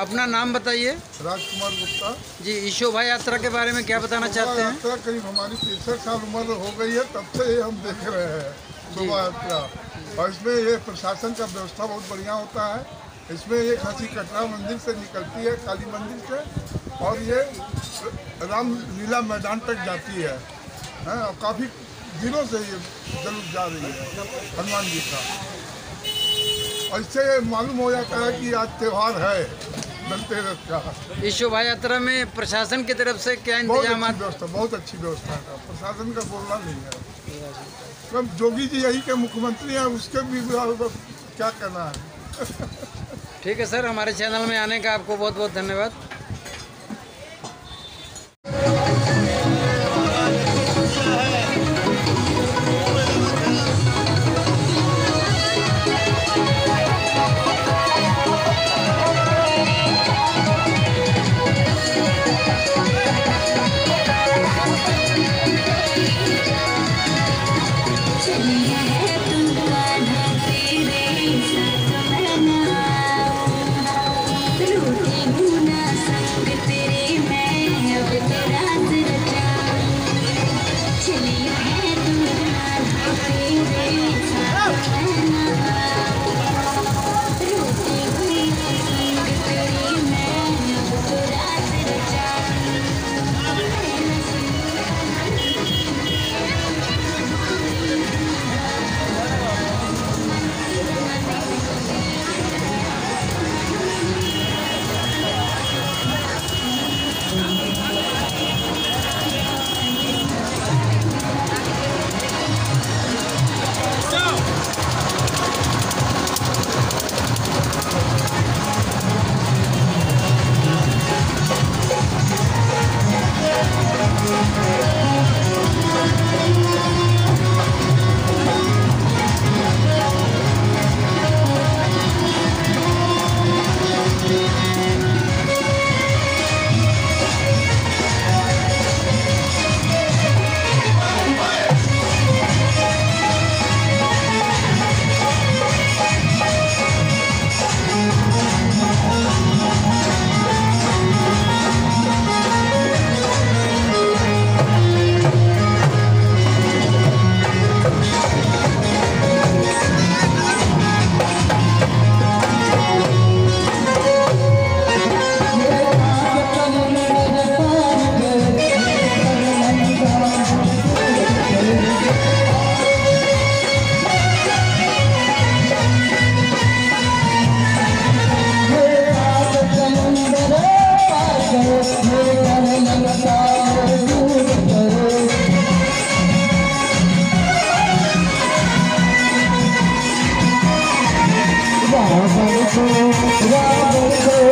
अपना नाम बताइए। राजकुमार गुप्ता। जी इस शोभा यात्रा के बारे में क्या बताना चाहते हैं? यात्रा करीब हमारी तिरसठ साल उम्र हो गई है तब से ये हम देख रहे हैं शोभा यात्रा। और इसमें ये प्रशासन का व्यवस्था बहुत बढ़िया होता है। इसमें एक हँसी कटरा मंदिर से निकलती है काली मंदिर से और ये राम लीला मैदान तक जाती है। हैं, और काफ़ी दिनों से ये ज़रूर जा रही है हनुमान जी का। और इससे ये मालूम हो जाता है कि आज त्यौहार है। धनतेरस का इस शोभा यात्रा में प्रशासन की तरफ़ से क्या इंतज़ाम व्यवस्था बहुत अच्छी व्यवस्था है। प्रशासन का बोलना नहीं है। अब जोगी जी यही के मुख्यमंत्री हैं उसके भी क्या करना है? ठीक है सर हमारे चैनल में आने का आपको बहुत बहुत धन्यवाद। रावण को